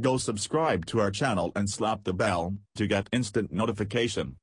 Go subscribe to our channel and slap the bell, to get instant notification.